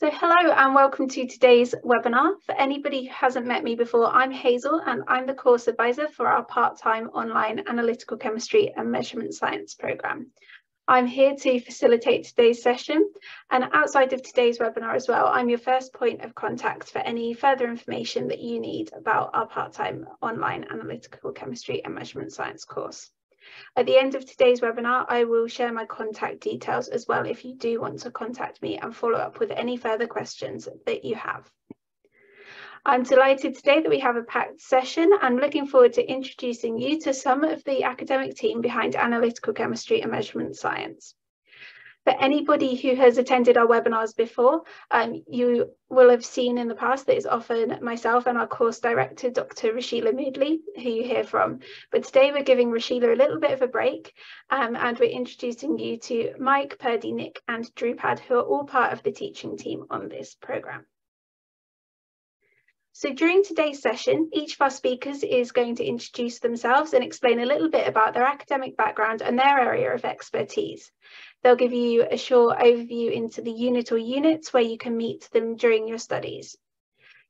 So hello and welcome to today's webinar. For anybody who hasn't met me before, I'm Hazel and I'm the course advisor for our part-time online analytical chemistry and measurement science programme. I'm here to facilitate today's session and outside of today's webinar as well, I'm your first point of contact for any further information that you need about our part-time online analytical chemistry and measurement science course. At the end of today's webinar, I will share my contact details as well if you do want to contact me and follow up with any further questions that you have. I'm delighted today that we have a packed session. I'm looking forward to introducing you to some of the academic team behind analytical chemistry and measurement science. For anybody who has attended our webinars before, um, you will have seen in the past that it's often myself and our course director, Dr. Rashila Moodley, who you hear from. But today we're giving Rashila a little bit of a break um, and we're introducing you to Mike, Purdy, Nick and Drupad, who are all part of the teaching team on this programme. So during today's session, each of our speakers is going to introduce themselves and explain a little bit about their academic background and their area of expertise. They'll give you a short overview into the unit or units where you can meet them during your studies.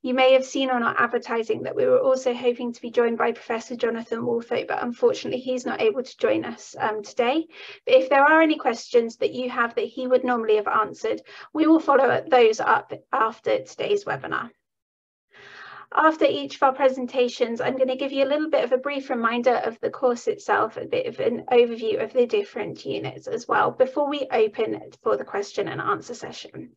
You may have seen on our advertising that we were also hoping to be joined by Professor Jonathan Walthope, but unfortunately he's not able to join us um, today. But if there are any questions that you have that he would normally have answered, we will follow those up after today's webinar. After each of our presentations, I'm going to give you a little bit of a brief reminder of the course itself, a bit of an overview of the different units as well, before we open for the question and answer session.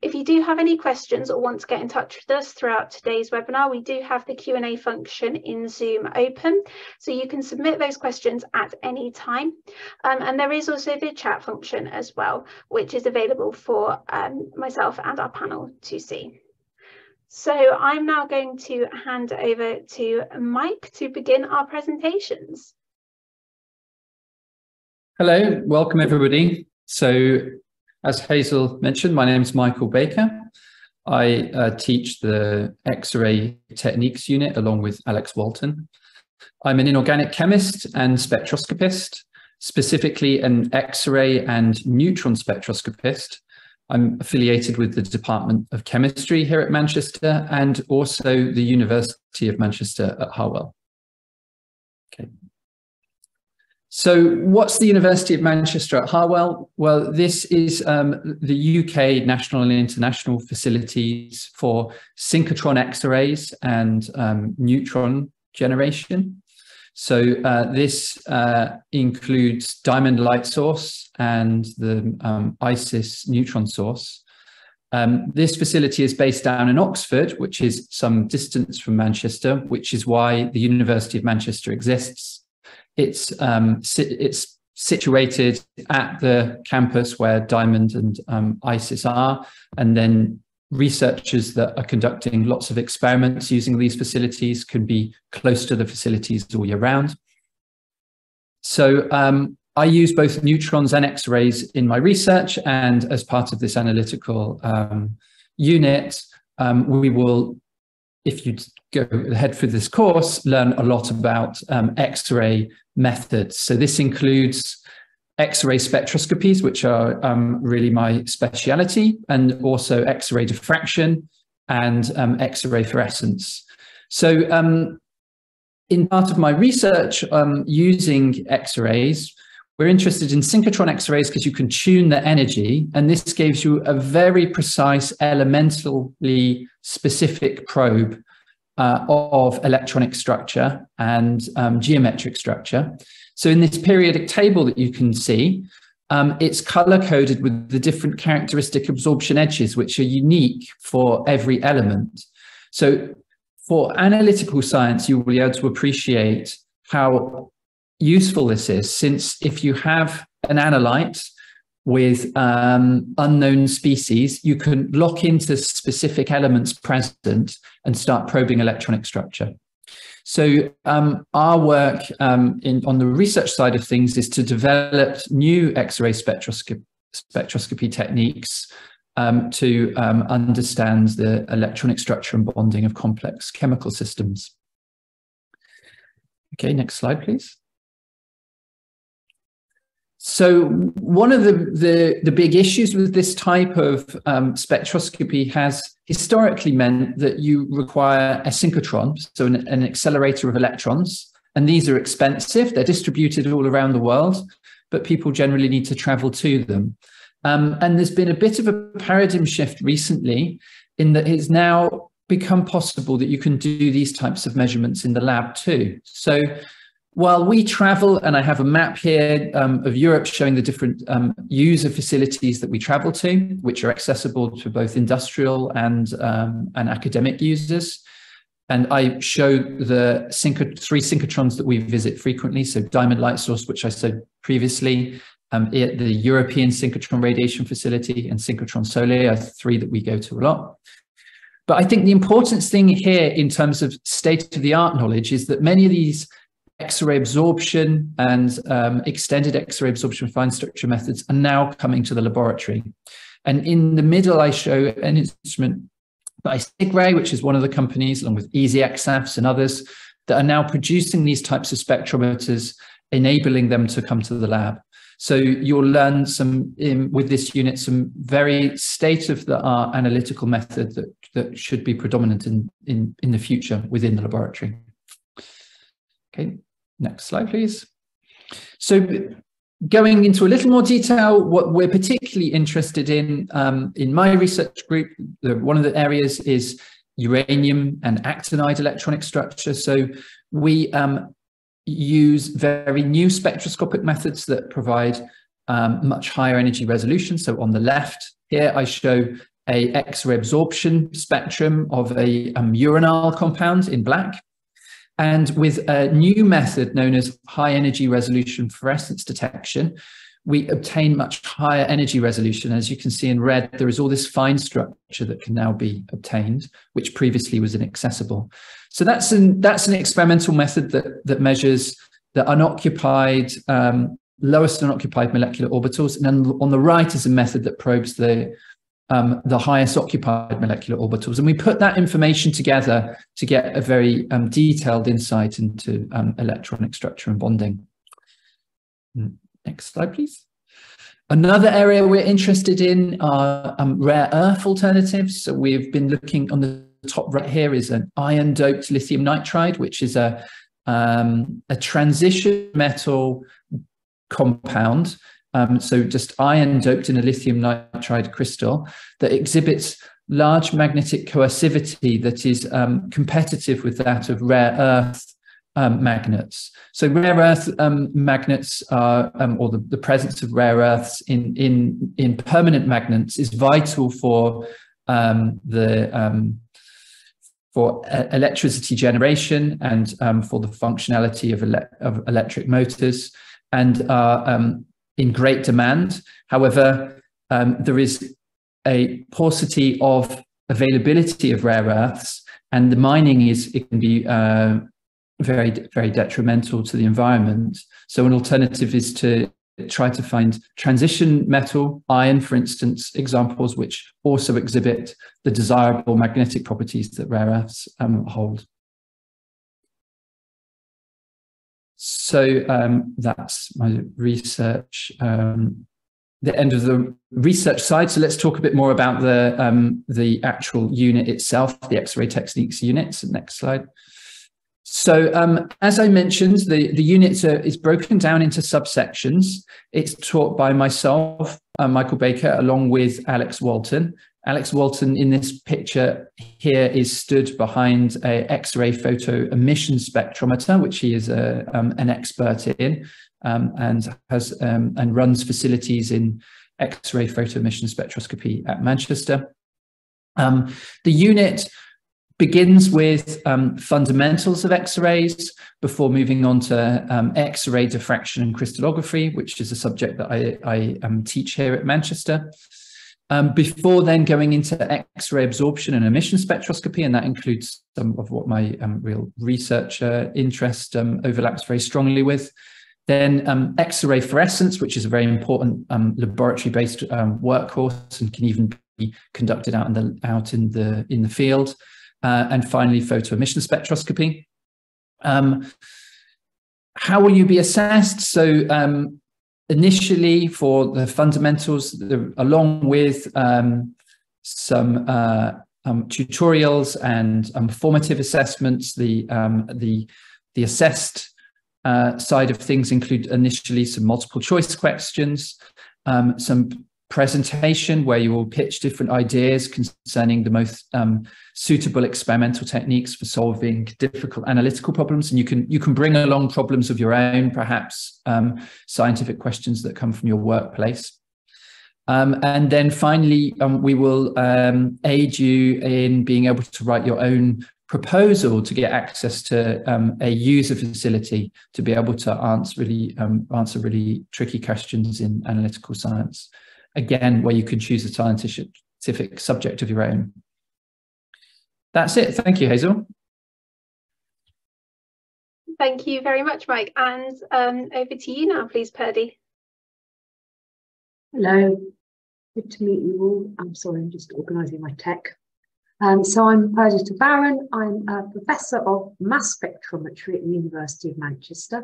If you do have any questions or want to get in touch with us throughout today's webinar, we do have the Q&A function in Zoom open, so you can submit those questions at any time. Um, and there is also the chat function as well, which is available for um, myself and our panel to see. So I'm now going to hand over to Mike to begin our presentations. Hello, welcome everybody. So as Hazel mentioned, my name is Michael Baker. I uh, teach the X-ray techniques unit along with Alex Walton. I'm an inorganic chemist and spectroscopist, specifically an X-ray and neutron spectroscopist. I'm affiliated with the Department of Chemistry here at Manchester and also the University of Manchester at Harwell. Okay. So what's the University of Manchester at Harwell? Well, this is um, the UK national and international facilities for synchrotron X-rays and um, neutron generation. So uh, this uh, includes diamond light source and the um, ISIS neutron source. Um, this facility is based down in Oxford, which is some distance from Manchester, which is why the University of Manchester exists. It's um, si it's situated at the campus where Diamond and um, ISIS are, and then researchers that are conducting lots of experiments using these facilities can be close to the facilities all year round. So um, I use both neutrons and X-rays in my research, and as part of this analytical um, unit, um, we will, if you go ahead for this course, learn a lot about um, X-ray methods. So this includes X-ray spectroscopies, which are um, really my speciality, and also X-ray diffraction and um, X-ray fluorescence. So um, in part of my research um, using X-rays, we're interested in synchrotron X-rays because you can tune the energy, and this gives you a very precise, elementally specific probe uh, of electronic structure and um, geometric structure. So in this periodic table that you can see, um, it's color coded with the different characteristic absorption edges, which are unique for every element. So for analytical science, you will be able to appreciate how useful this is, since if you have an analyte with um, unknown species, you can lock into specific elements present and start probing electronic structure. So um, our work um, in, on the research side of things is to develop new X-ray spectroscopy, spectroscopy techniques um, to um, understand the electronic structure and bonding of complex chemical systems. Okay, next slide, please. So one of the, the, the, big issues with this type of um, spectroscopy has historically meant that you require a synchrotron, so an, an, accelerator of electrons, and these are expensive. They're distributed all around the world, but people generally need to travel to them. Um, and there's been a bit of a paradigm shift recently in that it's now become possible that you can do these types of measurements in the lab too. So while we travel, and I have a map here um, of Europe showing the different um, user facilities that we travel to, which are accessible to both industrial and, um, and academic users. And I show the synch three synchrotrons that we visit frequently. So Diamond Light Source, which I said previously, um, the European Synchrotron Radiation Facility and Synchrotron Soleil are three that we go to a lot. But I think the important thing here in terms of state of the art knowledge is that many of these X-ray absorption and um, extended X-ray absorption fine structure methods are now coming to the laboratory. And in the middle, I show an instrument by Sigray, which is one of the companies, along with easyXAFS and others, that are now producing these types of spectrometers, enabling them to come to the lab. So you'll learn some in, with this unit some very state-of-the-art analytical method that, that should be predominant in, in, in the future within the laboratory. Okay, Next slide, please. So going into a little more detail, what we're particularly interested in um, in my research group, the, one of the areas is uranium and actinide electronic structure. So we um, use very new spectroscopic methods that provide um, much higher energy resolution. So on the left here, I show a X-ray absorption spectrum of a um, uranyl compound in black. And with a new method known as high energy resolution fluorescence detection, we obtain much higher energy resolution. As you can see in red, there is all this fine structure that can now be obtained, which previously was inaccessible. So that's an, that's an experimental method that, that measures the unoccupied, um, lowest unoccupied molecular orbitals. And then on the right is a method that probes the um, the highest occupied molecular orbitals. And we put that information together to get a very um, detailed insight into um, electronic structure and bonding. Mm, next slide, please. Another area we're interested in are um, rare earth alternatives. So we've been looking on the top right here is an iron doped lithium nitride, which is a, um, a transition metal compound um, so just iron doped in a lithium nitride crystal that exhibits large magnetic coercivity that is um, competitive with that of rare earth um, magnets. So rare earth um, magnets are, um, or the, the, presence of rare earths in, in, in permanent magnets is vital for um, the for electricity generation and um, for the functionality of, ele of electric motors and are um, in great demand. However, um, there is a paucity of availability of rare earths, and the mining is it can be uh, very very detrimental to the environment. So an alternative is to try to find transition metal, iron, for instance, examples which also exhibit the desirable magnetic properties that rare earths um, hold. So um, that's my research, um, the end of the research side. So let's talk a bit more about the, um, the actual unit itself, the X-ray techniques units. Next slide. So um, as I mentioned, the, the unit is broken down into subsections. It's taught by myself, uh, Michael Baker, along with Alex Walton. Alex Walton in this picture here is stood behind a X-ray photo emission spectrometer, which he is a, um, an expert in um, and has um, and runs facilities in X-ray photo emission spectroscopy at Manchester. Um, the unit begins with um, fundamentals of X-rays before moving on to um, X-ray diffraction and crystallography, which is a subject that I, I teach here at Manchester. Um, before then going into X-ray absorption and emission spectroscopy, and that includes some of what my um, real research interest um, overlaps very strongly with. Then um, X-ray fluorescence, which is a very important um, laboratory-based um, workhorse and can even be conducted out in the out in the in the field. Uh, and finally, photo emission spectroscopy. how will you be assessed? So initially for the fundamentals, the, along with um, some uh, um, tutorials and um, formative assessments, the um, the the assessed uh, side of things include initially some multiple choice questions, um, some presentation where you will pitch different ideas concerning the most um, suitable experimental techniques for solving difficult analytical problems. And you can you can bring along problems of your own perhaps um, scientific questions that come from your workplace. Um, and then finally um, we will um, aid you in being able to write your own proposal to get access to um, a user facility to be able to answer really answer really tricky questions in analytical science again, where you can choose a scientific subject of your own. That's it. Thank you, Hazel. Thank you very much, Mike. And um, over to you now, please, Purdy. Hello, good to meet you all. I'm sorry, I'm just organising my tech. Um, so I'm Perdita Barran. I'm a professor of mass spectrometry at the University of Manchester.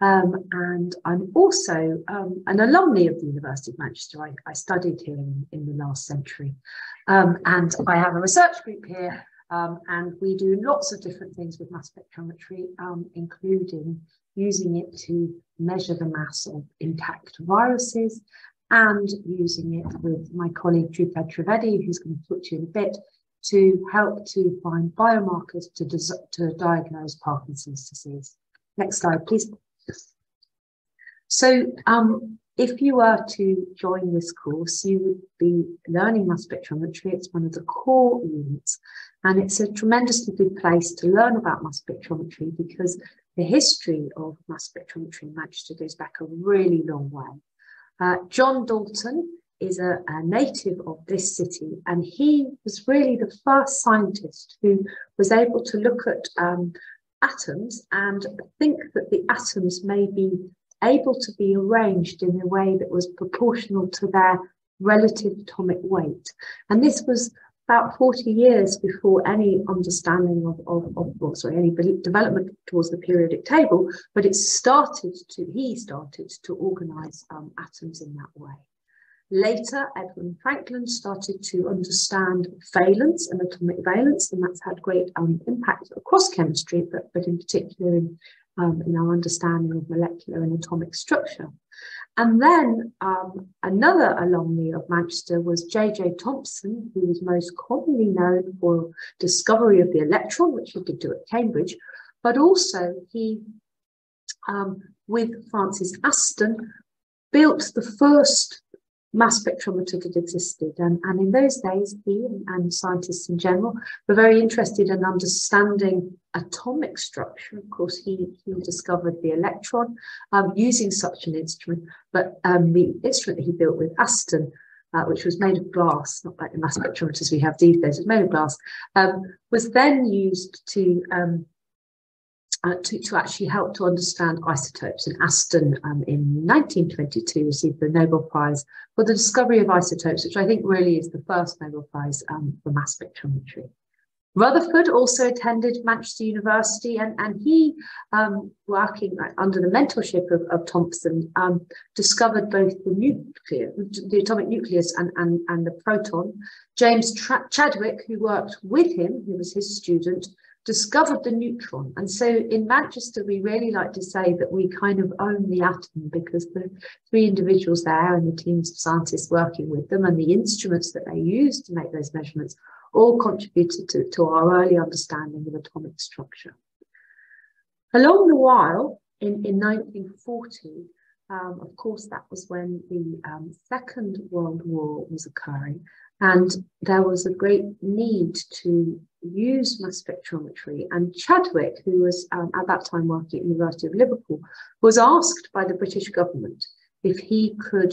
Um, and I'm also um, an alumni of the University of Manchester. I, I studied here in, in, the last century. Um, and I have a research group here um, and we do lots of different things with mass spectrometry, um, including using it to measure the mass of intact viruses and using it with my colleague Drupad Trivedi, who's going to talk to you in a bit, to help to find biomarkers to, to diagnose Parkinson's disease. Next slide, please. So um, if you were to join this course, you would be learning mass spectrometry. It's one of the core units, and it's a tremendously good place to learn about mass spectrometry because the history of mass spectrometry in Manchester goes back a really long way. Uh, John Dalton is a, a, native of this city, and he was really the first scientist who was able to look at um, atoms and think that the atoms may be able to be arranged in a way that was proportional to their relative atomic weight. And this was about 40 years before any understanding of, of, of well, sorry, any development towards the periodic table, but it started to, he started to organize um, atoms in that way. Later, Edwin Frankland started to understand valence and atomic valence, and that's had great um, impact across chemistry, but, but in particular in, um, in our understanding of molecular and atomic structure. And then um, another alumni of Manchester was J.J. Thomson, who was most commonly known for discovery of the electron, which he did do at Cambridge, but also he, um, with Francis Aston, built the first mass spectrometer that existed. And, and in those days, he and, scientists in general were very interested in understanding atomic structure. Of course, he, he discovered the electron um, using such an instrument, but um, the instrument he built with Aston, uh, which was made of glass, not like the mass spectrometers we have these days, it was made of glass, um, was then used to um, uh, to, to actually help to understand isotopes. And Aston um, in 1922 received the Nobel Prize for the discovery of isotopes, which I think really is the first Nobel Prize um, for mass spectrometry. Rutherford also attended Manchester University and, and he, um, working under the mentorship of, of Thomson, um, discovered both the nuclear, the atomic nucleus and, and, and the proton. James Tra Chadwick, who worked with him, who was his student, discovered the neutron. And so in Manchester, we really like to say that we kind of own the atom because the three individuals there and the teams of scientists working with them and the instruments that they use to make those measurements all contributed to, to our early understanding of atomic structure. Along the while, in, in 1940, um, of course, that was when the um, Second World War was occurring, and there was a great need to use mass spectrometry. And Chadwick, who was um, at that time working at the University of Liverpool, was asked by the British government if he could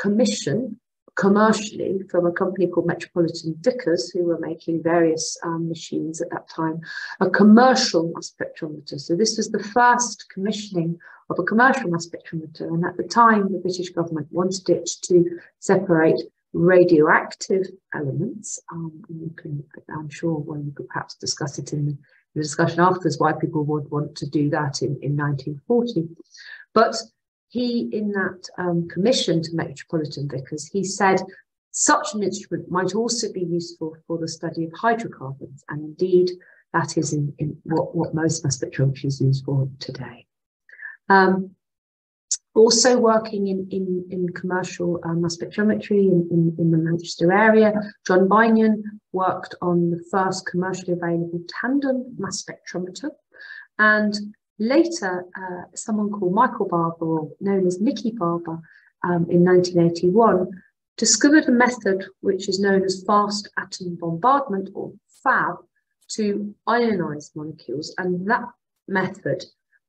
commission commercially from a company called Metropolitan Vickers, who were making various um, machines at that time, a commercial mass spectrometer. So this was the first commissioning of a commercial mass spectrometer. And at the time, the British government wanted it to separate radioactive elements. Um, you can, I'm sure, well, you could perhaps discuss it in the discussion afterwards why people would want to do that in, in 1940. But he, in that um, commission to Metropolitan Vickers, he said such an instrument might also be useful for the study of hydrocarbons. And indeed, that is in, in what, what most mass spectrometry is used for today. Um, also working in, in, in commercial um, mass spectrometry in, in, in, the Manchester area, John Beynon worked on the first commercially available tandem mass spectrometer. And later, uh, someone called Michael Barber, known as Mickey Barber, um, in 1981, discovered a method which is known as fast atom bombardment, or FAB, to ionize molecules. And that method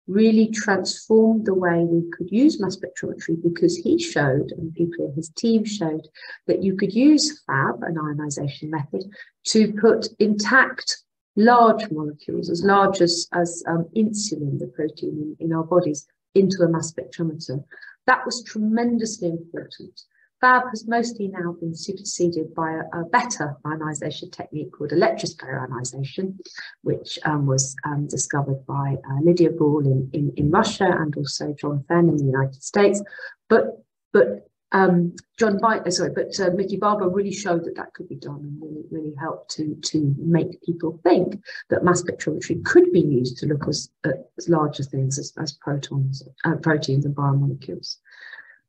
really transformed the way we could use mass spectrometry because he showed, and people in his team showed, that you could use FAB, an ionization method, to put intact large molecules, as large as, as um, insulin, the protein in, in our bodies, into a mass spectrometer. That was tremendously important Fab has mostly now been superseded by a, a better ionization technique called electrospray ionization, which um, was um, discovered by uh, Lydia Gall in, in, in, Russia and also John Fenn in the United States. But but um, John uh, sorry, but uh, Mickey Barber really showed that that could be done and really, really helped to, to make people think that mass spectrometry could be used to look as, as large as things as, as protons, uh, proteins and biomolecules.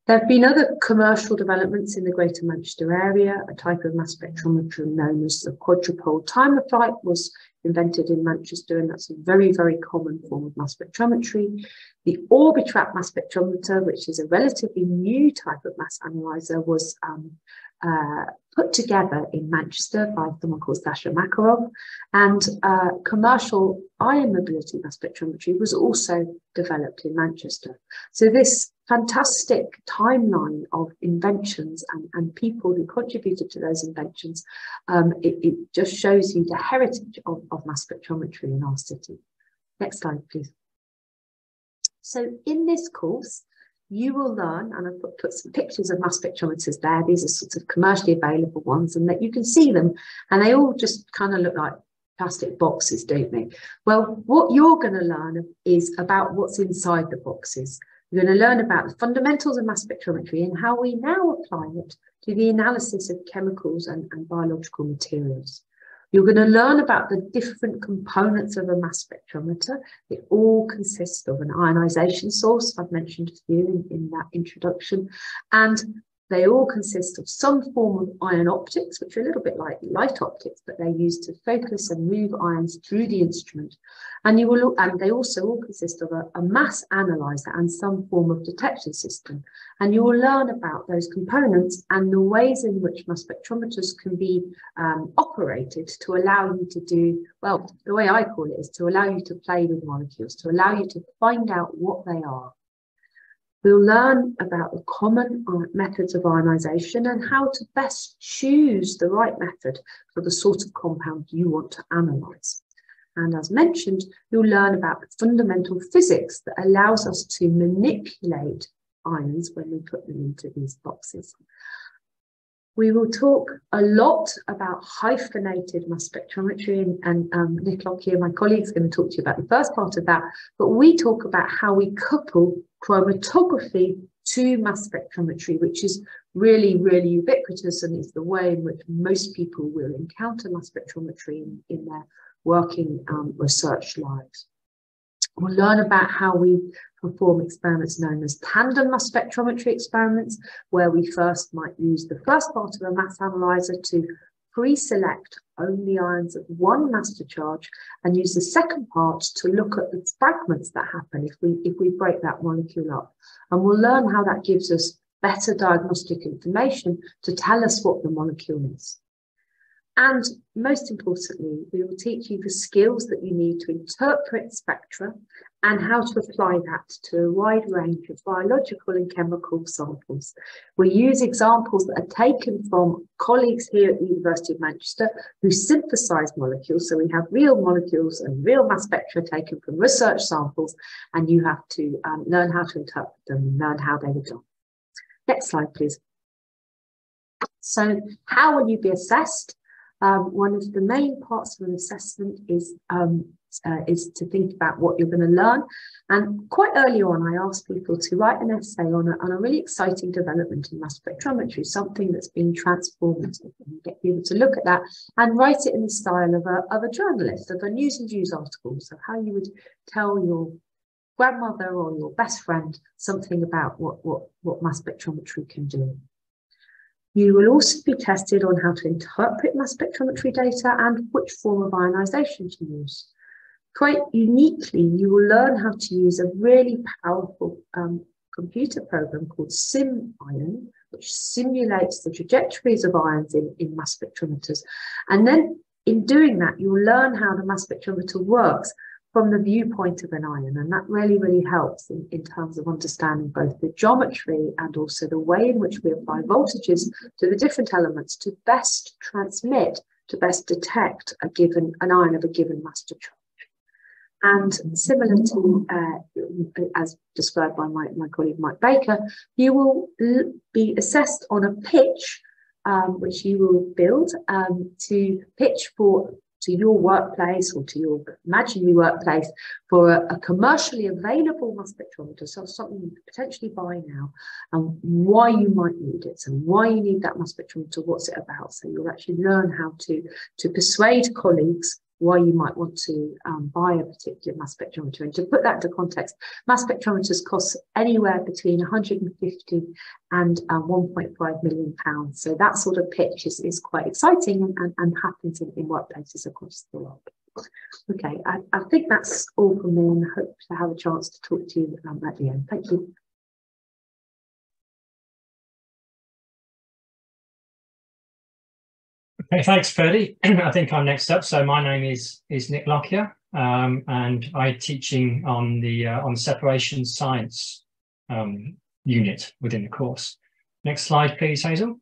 There have been other commercial developments in the Greater Manchester area. A type of mass spectrometer known as the quadrupole time of flight was invented in Manchester, and that's a very, very common form of mass spectrometry. The Orbitrap mass spectrometer, which is a relatively new type of mass analyzer, was um, uh, put together in Manchester by someone called Sasha Makarov, and uh, commercial ion mobility mass spectrometry was also developed in Manchester. So this fantastic timeline of inventions and, and people who contributed to those inventions, um, it, it, just shows you the heritage of, of mass spectrometry in our city. Next slide, please. So in this course, you will learn, and I've put, put, some pictures of mass spectrometers there. These are sort of commercially available ones, and that you can see them, and they all just kind of look like plastic boxes, don't they? Well, what you're going to learn is about what's inside the boxes. You're going to learn about the fundamentals of mass spectrometry and how we now apply it to the analysis of chemicals and, and biological materials. You're going to learn about the different components of a mass spectrometer. They all consist of an ionization source, I've mentioned a few in, in that introduction, and they all consist of some form of ion optics, which are a little bit like light optics, but they're used to focus and move ions through the instrument. And you will look, and they also all consist of a, a mass analyzer and some form of detection system. And you will learn about those components and the ways in which mass spectrometers can be um, operated to allow you to do, well, the way I call it is to allow you to play with molecules, to allow you to find out what they are We'll learn about the common methods of ionization and how to best choose the right method for the sort of compound you want to analyze. And as mentioned, you'll learn about the fundamental physics that allows us to manipulate ions when we put them into these boxes. We will talk a lot about hyphenated mass spectrometry, and, and um, Nick Lockyer, my colleague, is going to talk to you about the first part of that. But we talk about how we couple chromatography to mass spectrometry, which is really, really ubiquitous and is the way in which most people will encounter mass spectrometry in, in their working um, research lives. We'll learn about how we perform experiments known as tandem mass spectrometry experiments, where we first might use the first part of a mass analyzer to pre-select only ions of one mass to charge and use the second part to look at the fragments that happen if we if we break that molecule up. And we'll learn how that gives us better diagnostic information to tell us what the molecule is. And most importantly, we will teach you the skills that you need to interpret spectra and how to apply that to a wide range of biological and chemical samples. We use examples that are taken from colleagues here at the University of Manchester who synthesize molecules. So we have real molecules and real mass spectra taken from research samples, and you have to um, learn how to interpret them and learn how they were done. Next slide, please. So how will you be assessed? Um, one of the main parts of an assessment is um, uh, is to think about what you're going to learn. And quite early on, I asked people to write an essay on a, on a really exciting development in mass spectrometry, something that's been transformative, and get people to look at that and write it in the style of a, of a journalist, of a news and views article. So how you would tell your grandmother or your best friend something about what, what, what mass spectrometry can do. You will also be tested on how to interpret mass spectrometry data and which form of ionization to use. Quite uniquely, you will learn how to use a really powerful um, computer program called SIMION, which simulates the trajectories of ions in, in mass spectrometers. And then in doing that, you'll learn how the mass spectrometer works from the viewpoint of an ion. And that really, really helps in, in terms of understanding both the geometry and also the way in which we apply voltages to the different elements to best transmit, to best detect a given an ion of a given mass to charge. And similar to, uh, as described by my, my colleague Mike Baker, you will be assessed on a pitch um, which you will build um, to pitch for to your workplace or to your imaginary workplace for a, a commercially available mass spectrometer, so something you could potentially buy now, and why you might need it, so why you need that mass spectrometer, what's it about. So you'll actually learn how to, to persuade colleagues why you might want to um, buy a particular mass spectrometer. And to put that into context, mass spectrometers cost anywhere between 150 and uh, 1.5 million pounds. So that sort of pitch is, is quite exciting and, and, happens in, in workplaces across the world. Okay, I, I think that's all from me and hope to have a chance to talk to you um, at the end. Thank you. Okay, thanks, Purdy. I think I'm next up. So my name is is Nick Lockyer, um, and I'm teaching on the uh, on separation science um, unit within the course. Next slide, please, Hazel.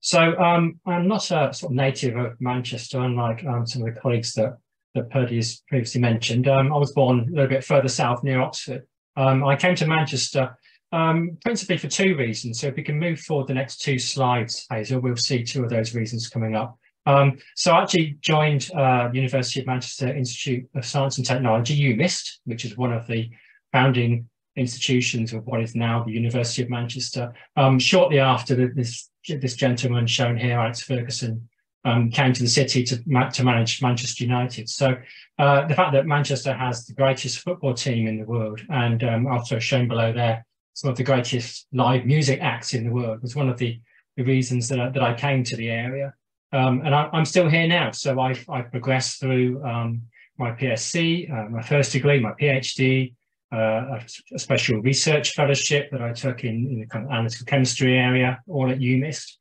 So um, I'm not a sort of native of Manchester, unlike um, some of the colleagues that that Purdy has previously mentioned. Um, I was born a little bit further south near Oxford. Um, I came to Manchester um, principally for two reasons. So if we can move forward the next two slides, Hazel, we'll see two of those reasons coming up. Um, so I actually joined uh, University of Manchester Institute of Science and Technology, UMIST, which is one of the founding institutions of what is now the University of Manchester. Um, shortly after the, this, this gentleman shown here, Alex Ferguson, um, came to the city to, to manage Manchester United. So uh, the fact that Manchester has the greatest football team in the world, and um, also shown below there, some of the greatest live music acts in the world was one of the, the reasons that I, that I came to the area. Um, and I, am still here now. So I've, I've progressed through um, my BSc, uh, my first degree, my PhD, uh, a, a, special research fellowship that I took in, in the kind of analytical chemistry area, all at UMIST.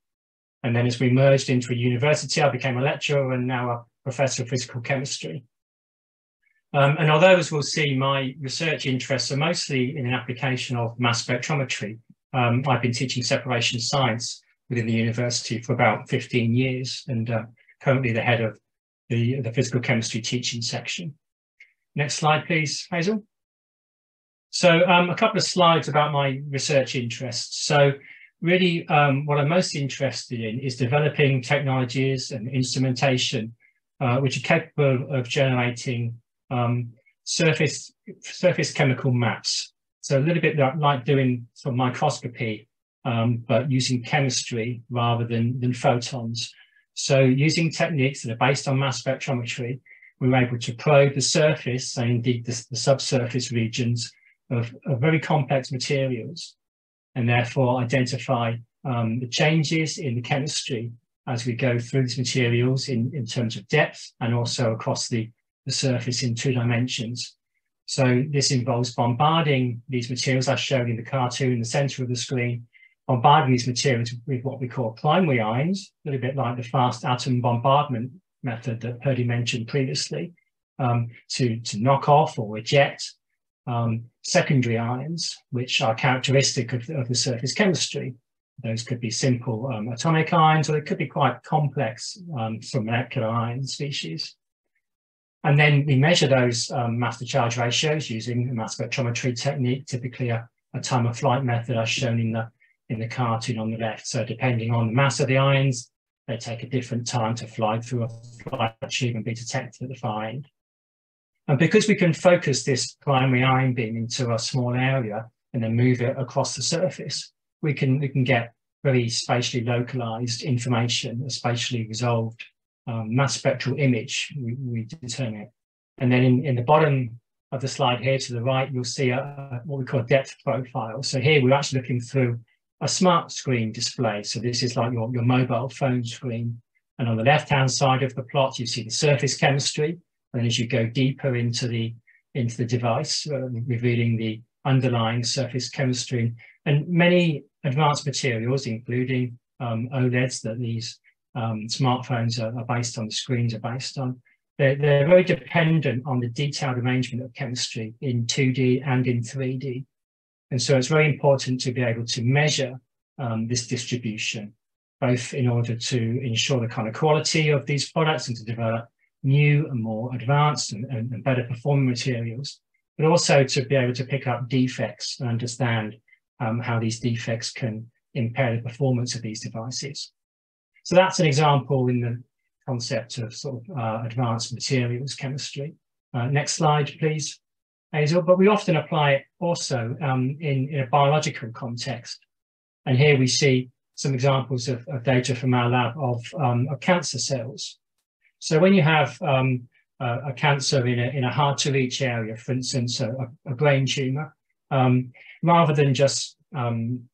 And then as we merged into a university, I became a lecturer and now a professor of physical chemistry. Um, and although, as we'll see, my research interests are mostly in an application of mass spectrometry, um, I've been teaching separation science within the university for about 15 years and uh, currently the head of the, the physical chemistry teaching section. Next slide, please, Hazel. So um, a couple of slides about my research interests. So really um, what I'm most interested in is developing technologies and instrumentation uh, which are capable of generating um, surface, surface chemical maps. So a little bit like doing some microscopy, um, but using chemistry rather than, than photons. So using techniques that are based on mass spectrometry, we were able to probe the surface and indeed the, the subsurface regions of, of, very complex materials and therefore identify um, the changes in the chemistry as we go through these materials in, in terms of depth and also across the, the surface in two dimensions. So this involves bombarding these materials as shown in the cartoon in the center of the screen, bombarding these materials with what we call primary ions, a little bit like the fast atom bombardment method that Purdy mentioned previously, um, to, to knock off or eject um, secondary ions, which are characteristic of, of the surface chemistry. Those could be simple um, atomic ions, or they could be quite complex um, molecular ion species. And then we measure those um, mass to charge ratios using a mass spectrometry technique, typically a, a time of flight method as shown in the, in the cartoon on the left. So depending on the mass of the ions, they take a different time to fly through a flight tube and be detected at the far end. And because we can focus this primary ion beam into a small area and then move it across the surface, we can, we can get very spatially localized information, spatially resolved um, mass spectral image, we, we determine it. And then in, in the bottom of the slide here to the right, you'll see a, a, what we call a depth profile. So here we're actually looking through a smart screen display. So this is like your, your mobile phone screen. And on the left-hand side of the plot, you see the surface chemistry. And as you go deeper into the, into the device, uh, revealing the underlying surface chemistry and many advanced materials, including um, OLEDs that these um, smartphones are, are, based on, the screens are based on. They're, they're very dependent on the detailed arrangement of chemistry in 2D and in 3D. And so it's very important to be able to measure um, this distribution, both in order to ensure the kind of quality of these products and to develop new and more advanced and, and, and better performing materials, but also to be able to pick up defects and understand um, how these defects can impair the performance of these devices. So that's an example in the concept of sort of uh, advanced materials chemistry. Uh, next slide, please. But we often apply it also um, in, in, a biological context. And here we see some examples of, of data from our lab of, um, of, cancer cells. So when you have um, a, a, cancer in a, in a hard to reach area, for instance, a, a brain tumor, um, rather than just um,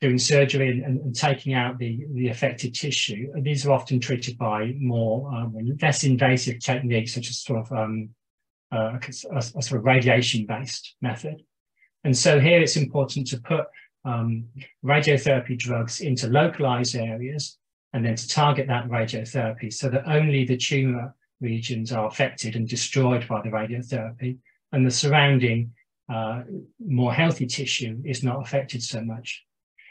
doing surgery and, and, and, taking out the, the affected tissue. These are often treated by more um, less invasive techniques, such as sort of um, uh, a, a, sort of radiation-based method. And so here it's important to put um, radiotherapy drugs into localized areas and then to target that radiotherapy so that only the tumor regions are affected and destroyed by the radiotherapy and the surrounding uh, more healthy tissue is not affected so much.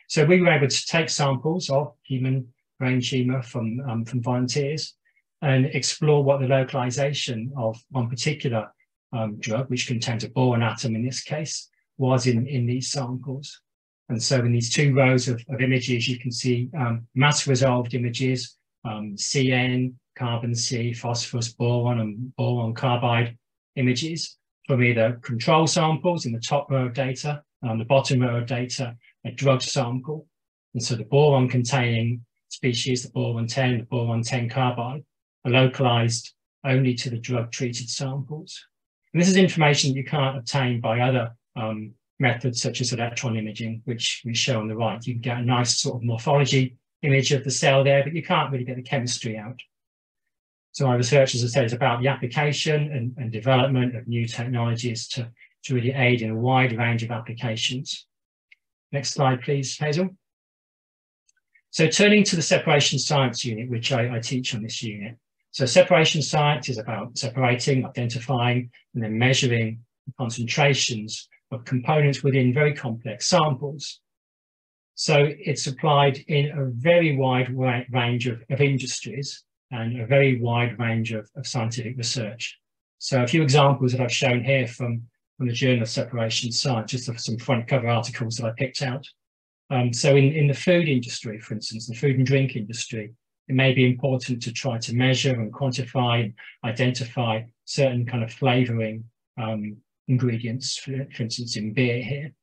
So we were able to take samples of human brain tumor from, um, from volunteers and explore what the localization of one particular um, drug, which contains a boron atom in this case, was in, in these samples. And so in these two rows of, of images, you can see um, mass resolved images, um, CN, carbon C, phosphorus, boron, and boron carbide images from either control samples in the top row of data, and on the bottom row of data, a drug sample. And so the boron containing species, the boron 10, the boron 10 carbide, are localized only to the drug treated samples. And this is information you can't obtain by other um, methods such as electron imaging, which we show on the right. You can get a nice sort of morphology image of the cell there, but you can't really get the chemistry out. So my research, as I said, is about the application and, and development of new technologies to, to really aid in a wide range of applications. Next slide, please, Hazel. So turning to the separation science unit, which I, I, teach on this unit. So separation science is about separating, identifying, and then measuring the concentrations of components within very complex samples. So it's applied in a very wide range of, of industries and a very wide range of, of scientific research. So a few examples that I've shown here from from the Journal of Separation Science, just some front cover articles that I picked out. Um, so in, in the food industry, for instance, the food and drink industry, it may be important to try to measure and quantify and identify certain kind of flavoring um, ingredients, for, for, instance, in beer here.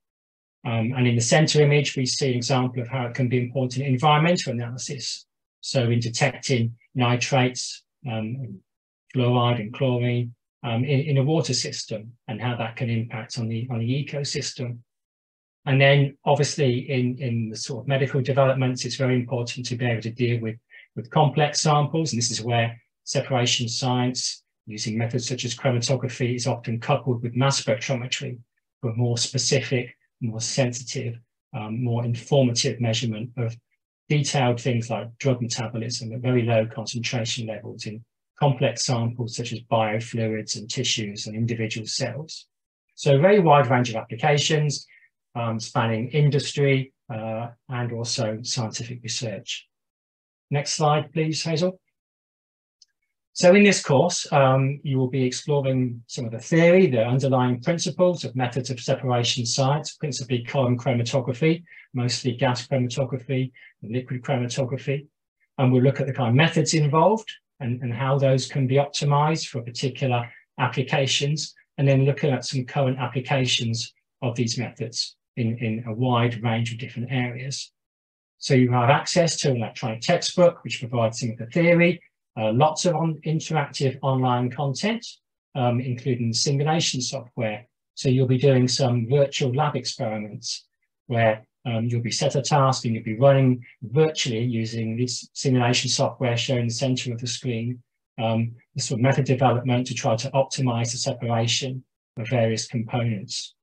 Um, and in the center image, we see an example of how it can be important in environmental analysis. So in detecting nitrates, um, fluoride and chlorine, um, in, in, a water system and how that can impact on the on the ecosystem. And then obviously in, in the sort of medical developments, it's very important to be able to deal with, with complex samples. And this is where separation science using methods such as chromatography is often coupled with mass spectrometry for more specific, more sensitive, um, more informative measurement of detailed things like drug metabolism at very low concentration levels in complex samples such as biofluids and tissues and individual cells. So a very wide range of applications um, spanning industry uh, and also scientific research. Next slide, please, Hazel. So in this course, um, you will be exploring some of the theory, the underlying principles of methods of separation science, principally column chromatography, mostly gas chromatography, and liquid chromatography. And we'll look at the kind of methods involved, and, and how those can be optimized for particular applications, and then looking at some current applications of these methods in, in a wide range of different areas. So you have access to an electronic textbook, which provides some of the theory, uh, lots of on interactive online content, um, including simulation software. So you'll be doing some virtual lab experiments where um, you'll be set a task and you'll be running virtually using this simulation software shown in the center of the screen, um, the sort of method development to try to optimize the separation of various components.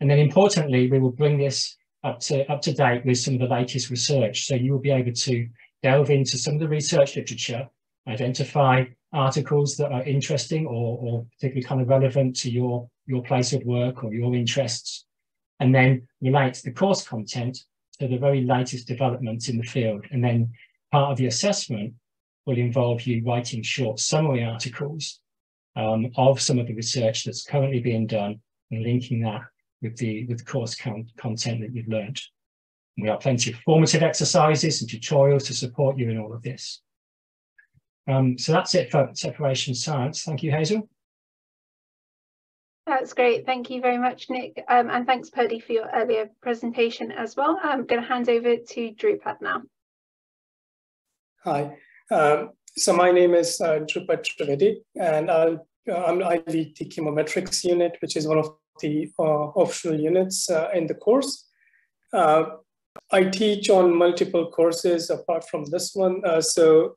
And then importantly, we will bring this up to, up to date with some of the latest research. So you will be able to delve into some of the research literature, identify articles that are interesting or, or particularly kind of relevant to your, your place of work or your interests, and then relate the course content to the very latest developments in the field. And then part of the assessment will involve you writing short summary articles um, of some of the research that's currently being done and linking that with the with course content that you've learned. we have plenty of formative exercises and tutorials to support you in all of this. Um, so that's it for separation science. Thank you, Hazel. That's great. Thank you very much, Nick. Um, and thanks, Purdy, for your earlier presentation as well. I'm going to hand over to Drupad now. Hi. Um, so my name is uh, Drupad Trivedi, and I'll, uh, i lead the chemometrics unit, which is one of the uh, optional units uh, in the course. Uh, I teach on multiple courses apart from this one. Uh, so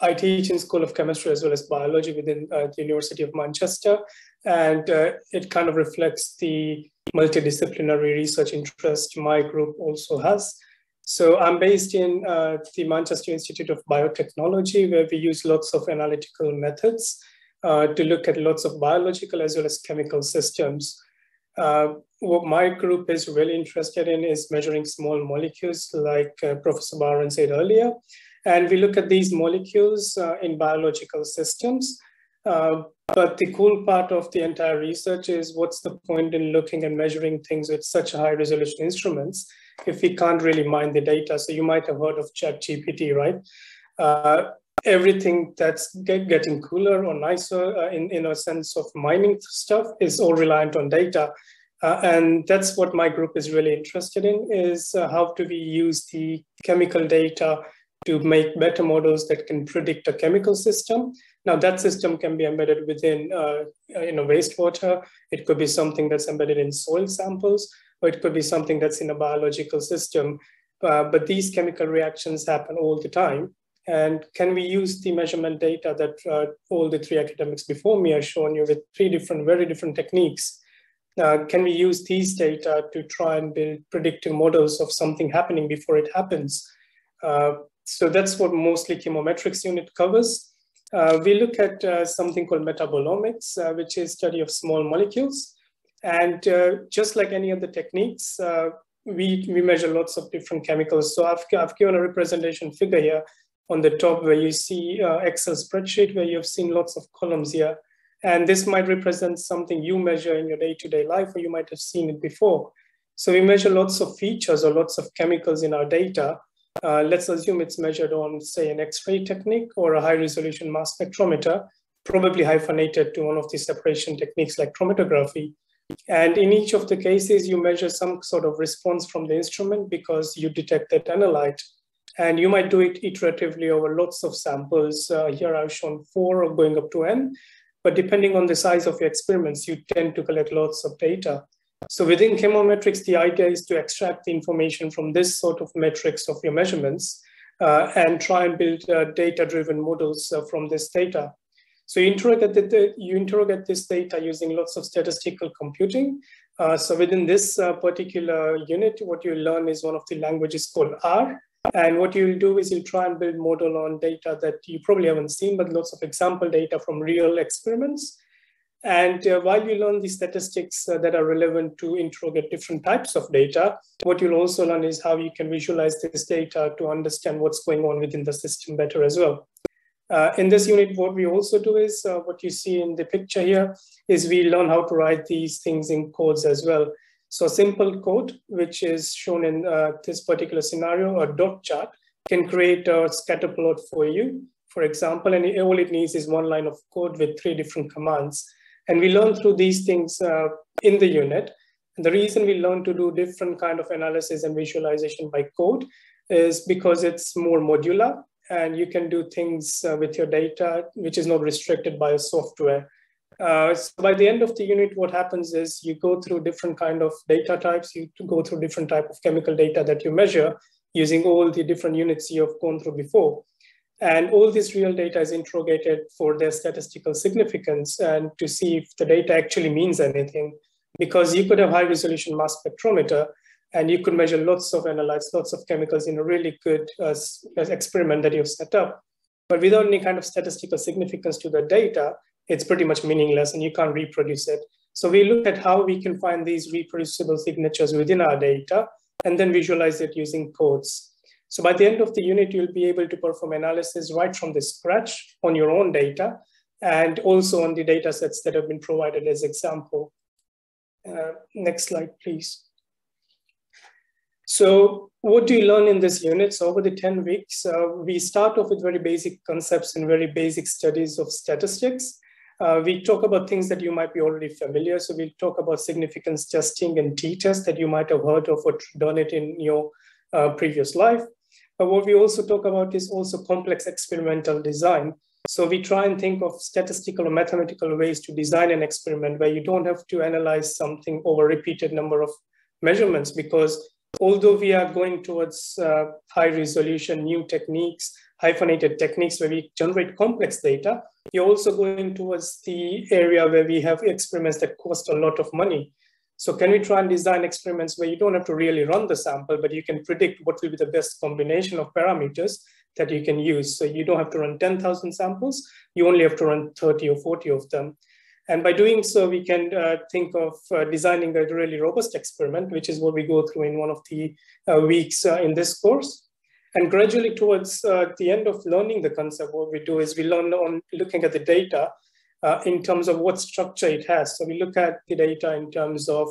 I teach in School of Chemistry as well as biology within the University of Manchester, and uh, it kind of reflects the multidisciplinary research interest my group also has. So I'm based in uh, the Manchester Institute of Biotechnology, where we use lots of analytical methods uh, to look at lots of biological as well as chemical systems. Uh, what my group is really interested in is measuring small molecules, like uh, Professor Barran said earlier. And we look at these molecules uh, in biological systems. Uh, but the cool part of the entire research is what's the point in looking and measuring things with such high resolution instruments if we can't really mine the data? So you might have heard of ChatGPT, right? Uh, everything that's get, getting cooler or nicer uh, in, in a sense of mining stuff is all reliant on data. Uh, and that's what my group is really interested in is uh, how do we use the chemical data to make better models that can predict a chemical system. Now that system can be embedded within uh, in a wastewater. It could be something that's embedded in soil samples, or it could be something that's in a biological system. Uh, but these chemical reactions happen all the time. And can we use the measurement data that uh, all the three academics before me have shown you with three different, very different techniques? Uh, can we use these data to try and build predictive models of something happening before it happens? Uh, so that's what mostly chemometrics unit covers. Uh, we look at uh, something called metabolomics, uh, which is study of small molecules. And uh, just like any other techniques, uh, we, we measure lots of different chemicals. So I've, I've given a representation figure here on the top where you see uh, Excel spreadsheet where you've seen lots of columns here. And this might represent something you measure in your day-to-day -day life, or you might have seen it before. So we measure lots of features or lots of chemicals in our data. Uh, let's assume it's measured on, say, an X-ray technique or a high-resolution mass spectrometer, probably hyphenated to one of the separation techniques like chromatography. And in each of the cases, you measure some sort of response from the instrument because you detect that analyte. And you might do it iteratively over lots of samples. Uh, here I've shown four or going up to n. But depending on the size of your experiments, you tend to collect lots of data. So within chemometrics, the idea is to extract the information from this sort of metrics of your measurements uh, and try and build uh, data-driven models uh, from this data. So you interrogate, the, you interrogate this data using lots of statistical computing. Uh, so within this uh, particular unit, what you learn is one of the languages called R. And what you'll do is you'll try and build model on data that you probably haven't seen, but lots of example data from real experiments. And uh, while you learn the statistics uh, that are relevant to interrogate different types of data, what you'll also learn is how you can visualize this data to understand what's going on within the system better as well. Uh, in this unit, what we also do is uh, what you see in the picture here is we learn how to write these things in codes as well. So simple code, which is shown in uh, this particular scenario, a dot chart, can create a scatter plot for you for example, and all it needs is one line of code with three different commands. And we learn through these things uh, in the unit. And the reason we learn to do different kind of analysis and visualization by code is because it's more modular and you can do things uh, with your data, which is not restricted by a software. Uh, so by the end of the unit, what happens is you go through different kind of data types, you go through different type of chemical data that you measure using all the different units you've gone through before. And all this real data is interrogated for their statistical significance and to see if the data actually means anything. Because you could have high resolution mass spectrometer and you could measure lots of analytes, lots of chemicals in a really good uh, experiment that you've set up. But without any kind of statistical significance to the data, it's pretty much meaningless and you can't reproduce it. So we look at how we can find these reproducible signatures within our data and then visualize it using codes. So by the end of the unit, you'll be able to perform analysis right from the scratch on your own data and also on the data sets that have been provided as example. Uh, next slide, please. So what do you learn in this unit? So over the 10 weeks, uh, we start off with very basic concepts and very basic studies of statistics. Uh, we talk about things that you might be already familiar. So we'll talk about significance testing and t-test that you might have heard of or done it in your uh, previous life. But what we also talk about is also complex experimental design. So we try and think of statistical or mathematical ways to design an experiment where you don't have to analyze something over repeated number of measurements because although we are going towards uh, high resolution, new techniques, hyphenated techniques where we generate complex data, you're also going towards the area where we have experiments that cost a lot of money. So can we try and design experiments where you don't have to really run the sample, but you can predict what will be the best combination of parameters that you can use. So you don't have to run 10,000 samples, you only have to run 30 or 40 of them. And by doing so, we can uh, think of uh, designing a really robust experiment, which is what we go through in one of the uh, weeks uh, in this course. And gradually towards uh, the end of learning the concept, what we do is we learn on looking at the data uh, in terms of what structure it has. So we look at the data in terms of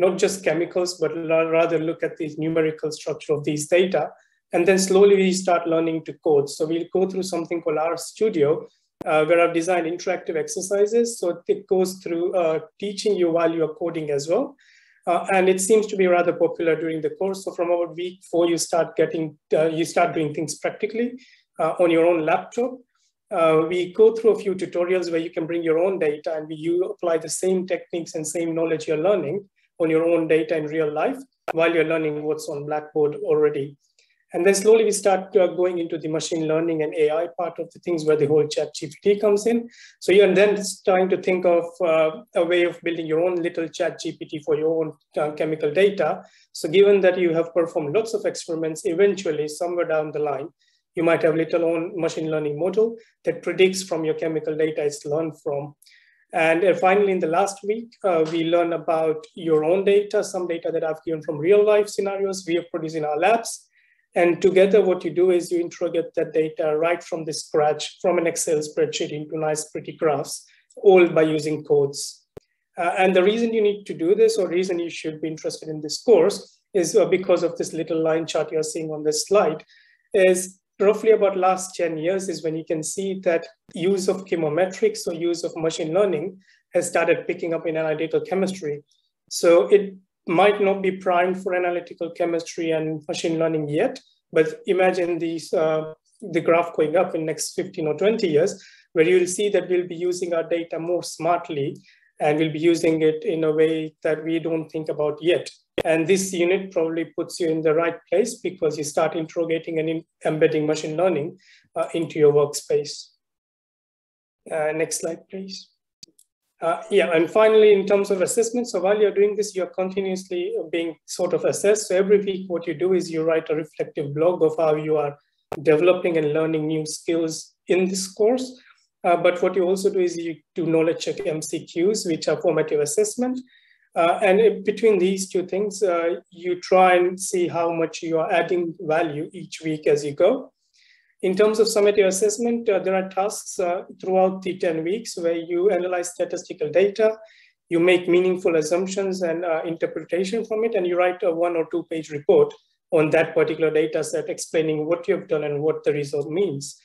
not just chemicals, but rather look at the numerical structure of these data. And then slowly we start learning to code. So we'll go through something called RStudio, uh, where I've designed interactive exercises. So it goes through uh, teaching you while you're coding as well. Uh, and it seems to be rather popular during the course. So from about week four, you start getting, uh, you start doing things practically uh, on your own laptop. Uh, we go through a few tutorials where you can bring your own data and we, you apply the same techniques and same knowledge you're learning on your own data in real life while you're learning what's on Blackboard already. And then slowly we start uh, going into the machine learning and AI part of the things where the whole chat GPT comes in. So you're then trying to think of uh, a way of building your own little chat GPT for your own uh, chemical data. So given that you have performed lots of experiments, eventually somewhere down the line, you might have a little own machine learning model that predicts from your chemical data it's learned from. And uh, finally, in the last week, uh, we learn about your own data, some data that I've given from real life scenarios we have produced in our labs, and together what you do is you interrogate that data right from the scratch from an Excel spreadsheet into nice pretty graphs, all by using codes. Uh, and the reason you need to do this or reason you should be interested in this course is uh, because of this little line chart you're seeing on this slide is roughly about last 10 years is when you can see that use of chemometrics or use of machine learning has started picking up in analytical chemistry. So it might not be primed for analytical chemistry and machine learning yet, but imagine these, uh, the graph going up in next 15 or 20 years, where you'll see that we'll be using our data more smartly and we'll be using it in a way that we don't think about yet. And this unit probably puts you in the right place because you start interrogating and embedding machine learning uh, into your workspace. Uh, next slide, please. Uh, yeah, and finally, in terms of assessment, so while you're doing this, you're continuously being sort of assessed. So every week, what you do is you write a reflective blog of how you are developing and learning new skills in this course. Uh, but what you also do is you do knowledge check MCQs, which are formative assessment. Uh, and between these two things, uh, you try and see how much you are adding value each week as you go. In terms of summative assessment, uh, there are tasks uh, throughout the 10 weeks where you analyze statistical data, you make meaningful assumptions and uh, interpretation from it, and you write a one or two page report on that particular data set explaining what you've done and what the result means.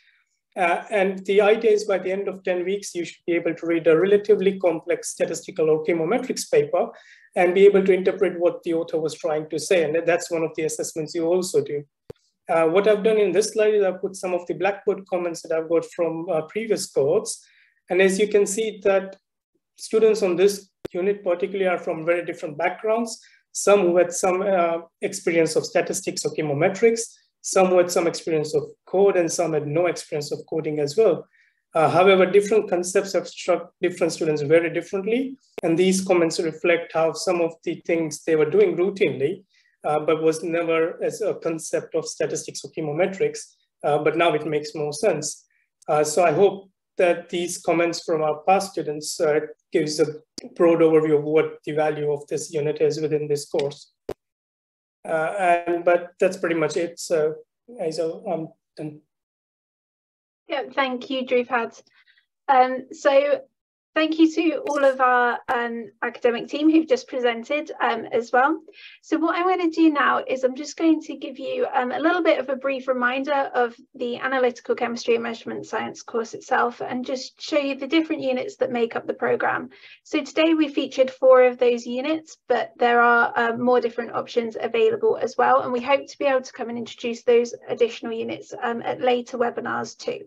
Uh, and the idea is by the end of 10 weeks, you should be able to read a relatively complex statistical or chemometrics paper and be able to interpret what the author was trying to say. And that's one of the assessments you also do. Uh, what I've done in this slide is I've put some of the Blackboard comments that I've got from uh, previous cohorts. And as you can see that students on this unit particularly are from very different backgrounds. Some who had some uh, experience of statistics or chemometrics, some with some experience of code and some had no experience of coding as well. Uh, however, different concepts have struck different students very differently. And these comments reflect how some of the things they were doing routinely, uh, but was never as a concept of statistics or chemometrics, uh, but now it makes more sense. Uh, so I hope that these comments from our past students uh, gives a broad overview of what the value of this unit is within this course. Uh, and but that's pretty much it. So, Hazel, I'm done. Yeah, thank you, Drupad. Um, so Thank you to all of our um, academic team who've just presented um, as well. So what I'm going to do now is I'm just going to give you um, a little bit of a brief reminder of the analytical chemistry and measurement science course itself and just show you the different units that make up the programme. So today we featured four of those units, but there are um, more different options available as well. And we hope to be able to come and introduce those additional units um, at later webinars too.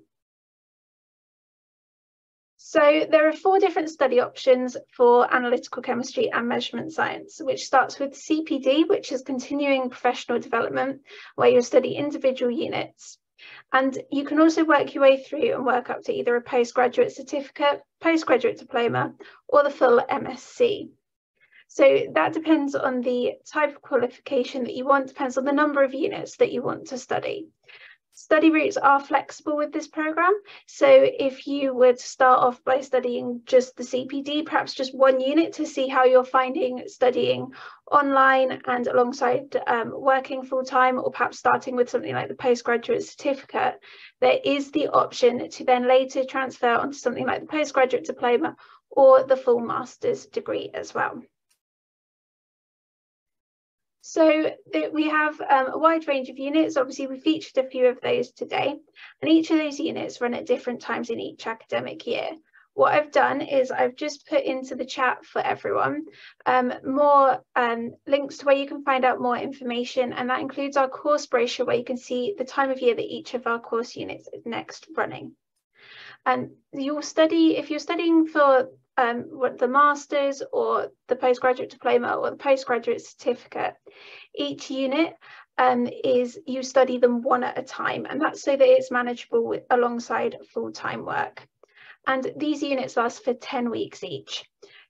So there are four different study options for analytical chemistry and measurement science, which starts with CPD, which is continuing professional development, where you'll study individual units. And you can also work your way through and work up to either a postgraduate certificate, postgraduate diploma, or the full MSc. So that depends on the type of qualification that you want, depends on the number of units that you want to study. Study routes are flexible with this program. So if you were to start off by studying just the CPD, perhaps just one unit to see how you're finding studying online and alongside um, working full time, or perhaps starting with something like the postgraduate certificate, there is the option to then later transfer onto something like the postgraduate diploma or the full master's degree as well. So we have um, a wide range of units. Obviously, we featured a few of those today, and each of those units run at different times in each academic year. What I've done is I've just put into the chat for everyone um, more um, links to where you can find out more information, and that includes our course brochure where you can see the time of year that each of our course units is next running. And you'll study, if you're studying for um, what the master's or the postgraduate diploma or the postgraduate certificate. Each unit um, is you study them one at a time, and that's so that it's manageable with, alongside full-time work. And these units last for 10 weeks each.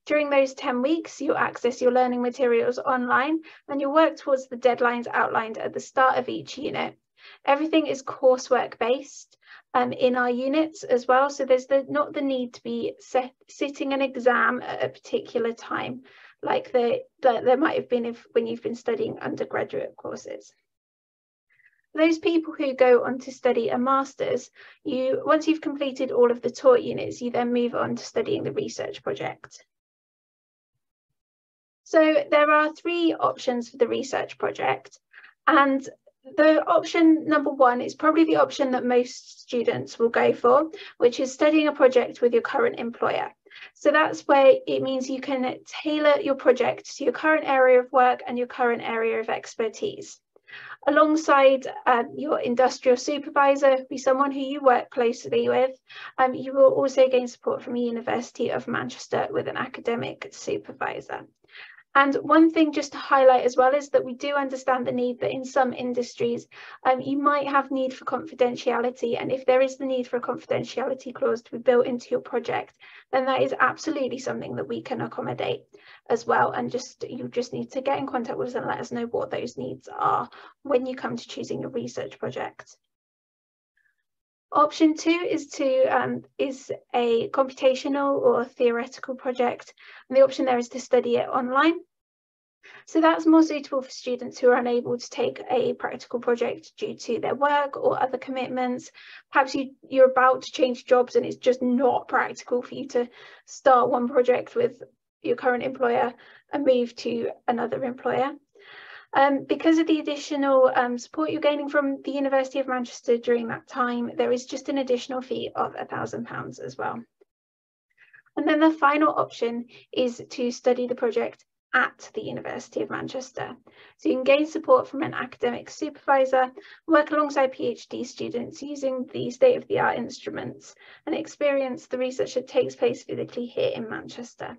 During those 10 weeks, you'll access your learning materials online and you'll work towards the deadlines outlined at the start of each unit. Everything is coursework based um, in our units as well. So there's the, not the need to be set, sitting an exam at a particular time, like the, the, there might have been if when you've been studying undergraduate courses. Those people who go on to study a master's, you once you've completed all of the taught units, you then move on to studying the research project. So there are three options for the research project. And the option number one is probably the option that most students will go for, which is studying a project with your current employer. So that's where it means you can tailor your project to your current area of work and your current area of expertise. Alongside um, your industrial supervisor, be someone who you work closely with, um, you will also gain support from the University of Manchester with an academic supervisor. And one thing just to highlight as well is that we do understand the need that in some industries um, you might have need for confidentiality and if there is the need for a confidentiality clause to be built into your project then that is absolutely something that we can accommodate as well and just you just need to get in contact with us and let us know what those needs are when you come to choosing your research project. Option two is to um, is a computational or theoretical project, and the option there is to study it online. So that's more suitable for students who are unable to take a practical project due to their work or other commitments. Perhaps you, you're about to change jobs and it's just not practical for you to start one project with your current employer and move to another employer. Um, because of the additional um, support you're gaining from the University of Manchester during that time, there is just an additional fee of £1,000 as well. And then the final option is to study the project at the University of Manchester. So you can gain support from an academic supervisor, work alongside PhD students using the state-of-the-art instruments and experience the research that takes place physically here in Manchester.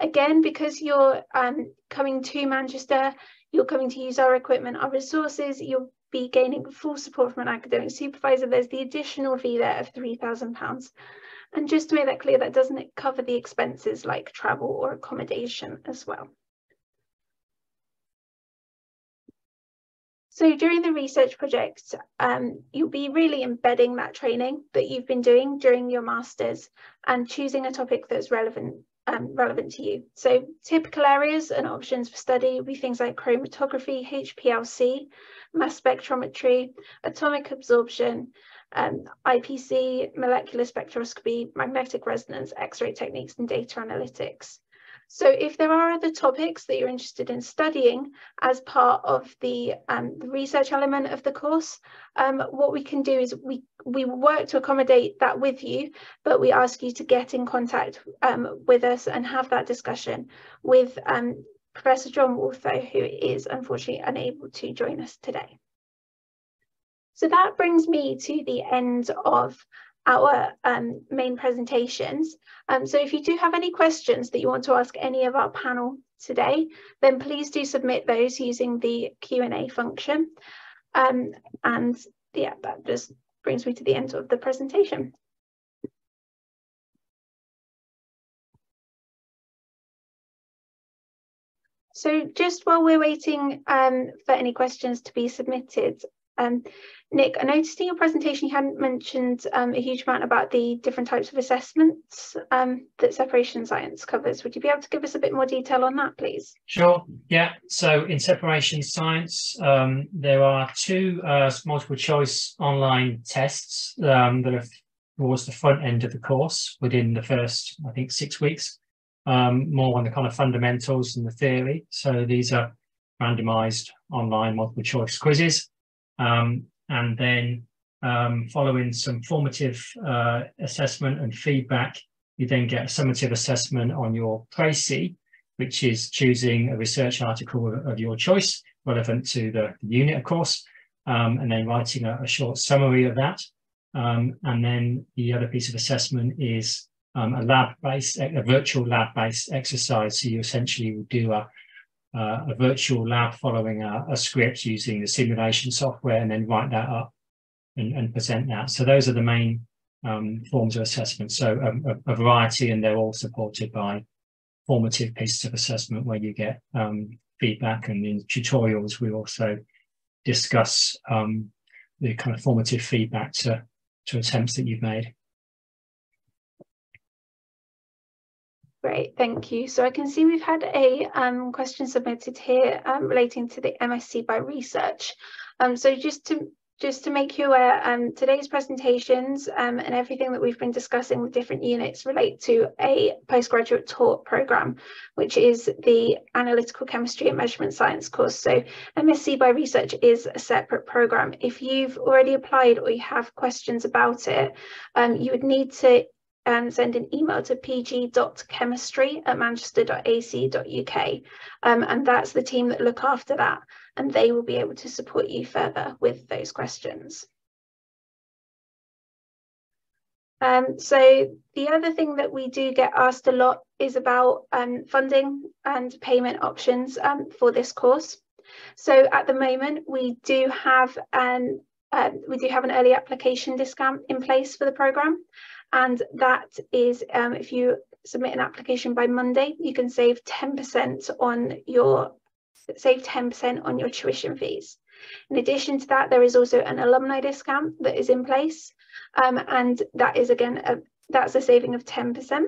Again, because you're um, coming to Manchester, you're coming to use our equipment, our resources, you'll be gaining full support from an academic supervisor. There's the additional fee there of £3,000. And just to make that clear, that doesn't cover the expenses like travel or accommodation as well. So during the research project, um, you'll be really embedding that training that you've been doing during your masters and choosing a topic that's relevant um, relevant to you. So typical areas and options for study would be things like chromatography, HPLC, mass spectrometry, atomic absorption, um, IPC, molecular spectroscopy, magnetic resonance, X-ray techniques, and data analytics. So if there are other topics that you're interested in studying as part of the, um, the research element of the course, um, what we can do is we, we work to accommodate that with you, but we ask you to get in contact um, with us and have that discussion with um, Professor John Waltho, who is unfortunately unable to join us today. So that brings me to the end of our um, main presentations. Um, so if you do have any questions that you want to ask any of our panel today, then please do submit those using the Q&A function. Um, and yeah, that just brings me to the end of the presentation. So just while we're waiting um, for any questions to be submitted, um, Nick, I noticed in your presentation you hadn't mentioned um, a huge amount about the different types of assessments um, that separation science covers. Would you be able to give us a bit more detail on that, please? Sure, yeah. So in separation science, um, there are two uh, multiple choice online tests um, that are towards the front end of the course within the first, I think, six weeks, um, more on the kind of fundamentals and the theory. So these are randomized online multiple choice quizzes. Um, and then um, following some formative uh, assessment and feedback, you then get a summative assessment on your précis, which is choosing a research article of, your choice, relevant to the, the unit, of course, um, and then writing a, a, short summary of that. Um, and then the other piece of assessment is um, a lab-based, a virtual lab-based exercise. So you essentially will do a, uh, a virtual lab following a, a, script using the simulation software and then write that up and, and present that. So those are the main um, forms of assessment. So a, a, variety and they're all supported by formative pieces of assessment where you get um, feedback and in tutorials we also discuss um, the kind of formative feedback to, to attempts that you've made. Great, thank you. So I can see we've had a um, question submitted here um, relating to the MSc by research. Um, so just to just to make you aware, um, today's presentations um, and everything that we've been discussing with different units relate to a postgraduate taught programme, which is the Analytical Chemistry and Measurement Science course. So MSc by Research is a separate programme. If you've already applied or you have questions about it, um, you would need to um, send an email to pg.chemistry at manchester.ac.uk. Um, and that's the team that look after that, and they will be able to support you further with those questions. Um, so the other thing that we do get asked a lot is about um, funding and payment options um, for this course. So at the moment, we do have an uh, we do have an early application discount in place for the programme and that is um, if you submit an application by Monday, you can save 10% on your save 10% on your tuition fees. In addition to that, there is also an alumni discount that is in place, um, and that is again a, that's a saving of 10%.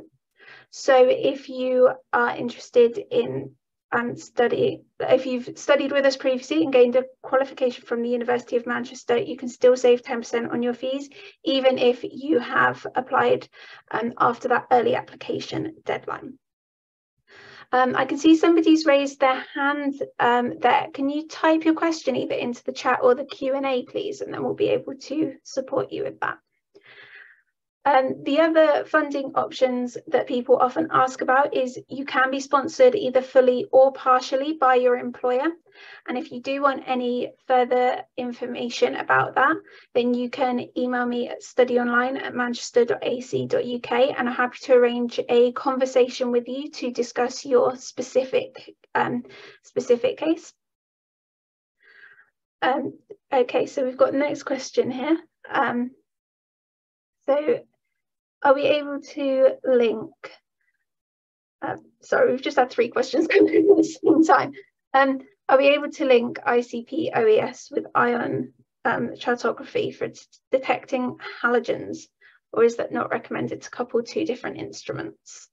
So if you are interested in and study. If you've studied with us previously and gained a qualification from the University of Manchester, you can still save 10% on your fees, even if you have applied um, after that early application deadline. Um, I can see somebody's raised their hand um, there. Can you type your question either into the chat or the Q&A, please? And then we'll be able to support you with that. Um, the other funding options that people often ask about is you can be sponsored either fully or partially by your employer. And if you do want any further information about that, then you can email me at studyonline at manchester.ac.uk and I'm happy to arrange a conversation with you to discuss your specific, um, specific case. Um, okay, so we've got the next question here. Um, so are we able to link? Uh, sorry, we've just had three questions coming in at the same time. Um, are we able to link ICP OES with ion um, chromatography for detecting halogens, or is that not recommended to couple two different instruments?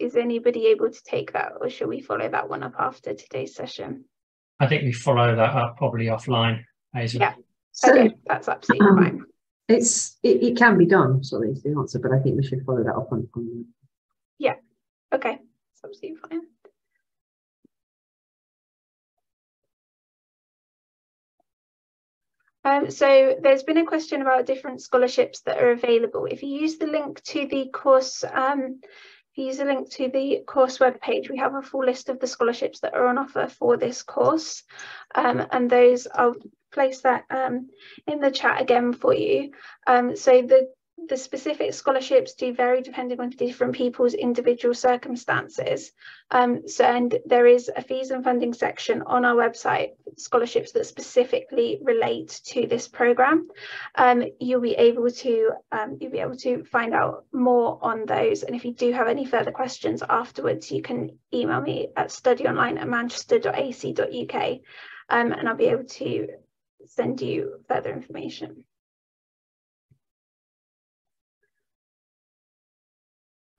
Is anybody able to take that or shall we follow that one up after today's session? I think we follow that up probably offline, Hazel. Yeah, so, okay, that's absolutely um, fine. It's it, it, can be done, sorry, is the answer, but I think we should follow that up on, on Yeah, okay, that's absolutely fine. Um, so there's been a question about different scholarships that are available. If you use the link to the course um, you use a link to the course web page, we have a full list of the scholarships that are on offer for this course. Um, and those, I'll place that um, in the chat again for you. Um, so the the specific scholarships do vary depending on different people's individual circumstances. Um, so, and there is a fees and funding section on our website, scholarships that specifically relate to this program. Um, you'll be able to um, you'll be able to find out more on those. And if you do have any further questions afterwards, you can email me at studyonline at manchester.ac.uk, um, and I'll be able to send you further information.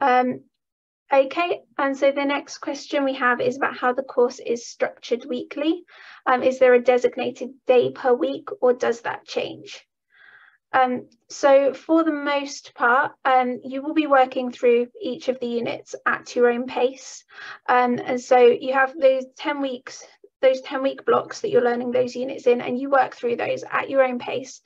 Um, okay, and so the next question we have is about how the course is structured weekly. Um, is there a designated day per week or does that change? Um, so for the most part, um, you will be working through each of the units at your own pace. Um, and so you have those 10 weeks, those 10 week blocks that you're learning those units in and you work through those at your own pace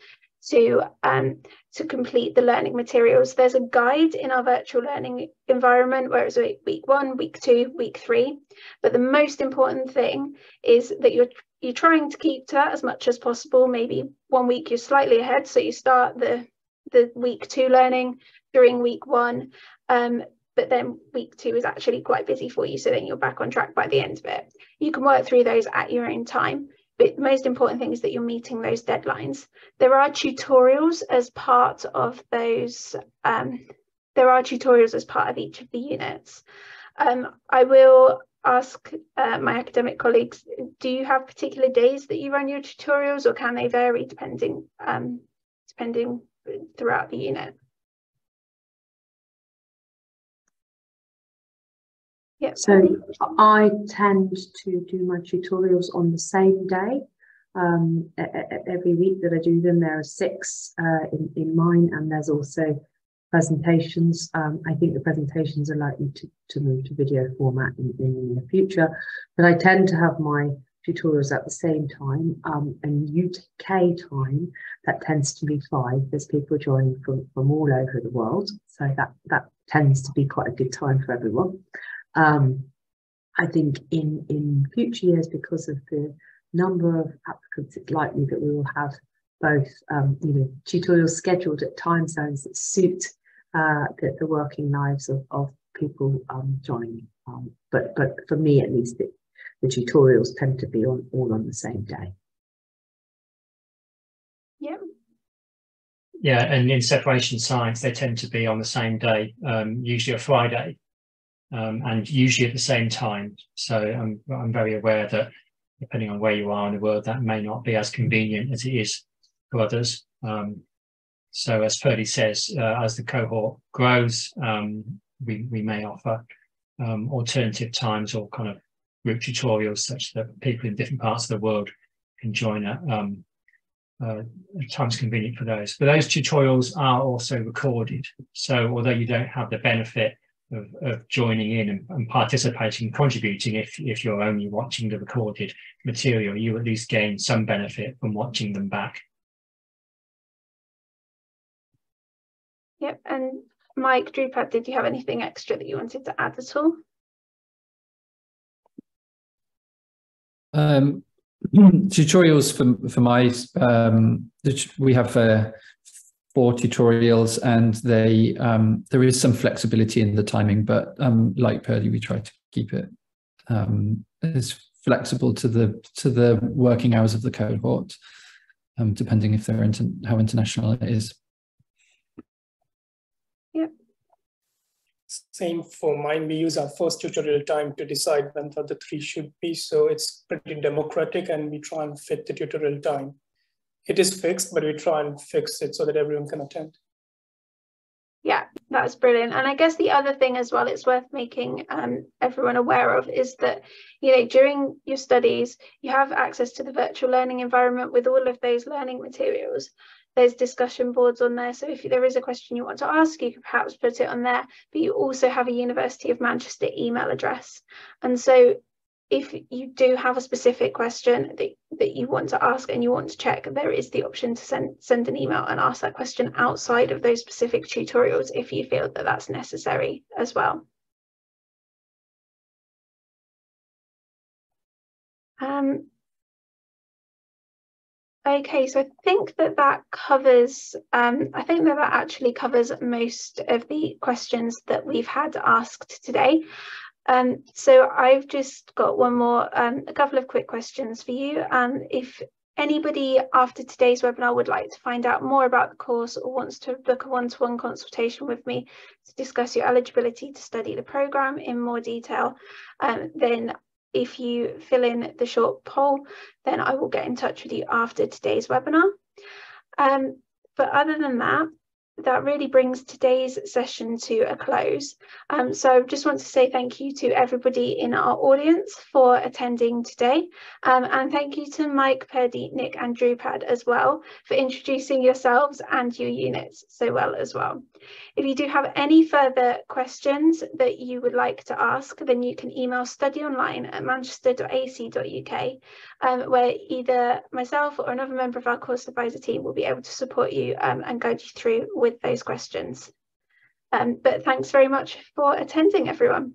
to, um, to complete the learning materials. There's a guide in our virtual learning environment where it's week one, week two, week three. But the most important thing is that you're you're trying to keep to that as much as possible. Maybe one week you're slightly ahead, so you start the the week two learning during week one. Um, but then week two is actually quite busy for you, so then you're back on track by the end of it. You can work through those at your own time. But the most important thing is that you're meeting those deadlines. There are tutorials as part of those, um, there are tutorials as part of each of the units. Um, I will ask uh, my academic colleagues, do you have particular days that you run your tutorials or can they vary depending, um, depending throughout the unit? Yep. So I tend to do my tutorials on the same day. Um, every week that I do them, there are six uh, in, in mine, and there's also presentations. Um, I think the presentations are likely to, to move to video format in, in the near future, but I tend to have my tutorials at the same time. Um, and UK time, that tends to be five. There's people joining from, from all over the world, so that, that tends to be quite a good time for everyone. Um, I think in, in future years, because of the number of applicants, it's likely that we will have both um, you know, tutorials scheduled at time zones that suit uh, the, the, working lives of, of people um, joining. Um, but, but for me, at least, it, the tutorials tend to be on all on the same day. Yeah. Yeah, and in separation science, they tend to be on the same day, um, usually a Friday um, and usually at the same time. So I'm, I'm very aware that depending on where you are in the world, that may not be as convenient as it is to others. Um, so as Purdy says, uh, as the cohort grows, um, we, we may offer um, alternative times or kind of group tutorials such that people in different parts of the world can join at, um, uh, time's convenient for those. But those tutorials are also recorded. So although you don't have the benefit of, of joining in and, and, participating, contributing, if, if you're only watching the recorded material, you at least gain some benefit from watching them back. Yep, and Mike, Drupad, did you have anything extra that you wanted to add at all? Um, tutorials for for my um, we have uh, four tutorials and they um, there is some flexibility in the timing, but um, like Purdy, we try to keep it um, as flexible to the to the working hours of the cohort, um, depending if they're inter how international it is. Yeah. Same for mine. We use our first tutorial time to decide when the other three should be. So it's pretty democratic and we try and fit the tutorial time. It is fixed, but we try and fix it so that everyone can attend. Yeah, that's brilliant. And I guess the other thing as well, it's worth making um, everyone aware of is that, you know, during your studies, you have access to the virtual learning environment with all of those learning materials there's discussion boards on there. So if there is a question you want to ask, you could perhaps put it on there, but you also have a University of Manchester email address. And so if you do have a specific question that, that you want to ask and you want to check, there is the option to send, send an email and ask that question outside of those specific tutorials if you feel that that's necessary as well. Um, Okay, so I think that that covers, um, I think that that actually covers most of the questions that we've had asked today. Um, so I've just got one more, um, a couple of quick questions for you. Um, if anybody after today's webinar would like to find out more about the course or wants to book a one-to-one -one consultation with me to discuss your eligibility to study the programme in more detail, um, then if you fill in the short poll, then I will get in touch with you after today's webinar. Um, but other than that, that really brings today's session to a close. Um, so I just want to say thank you to everybody in our audience for attending today. Um, and thank you to Mike, Purdy, Nick and Drupad as well for introducing yourselves and your units so well as well. If you do have any further questions that you would like to ask, then you can email studyonline at manchester.ac.uk um, where either myself or another member of our course advisor team will be able to support you um, and guide you through with those questions. Um, but thanks very much for attending everyone.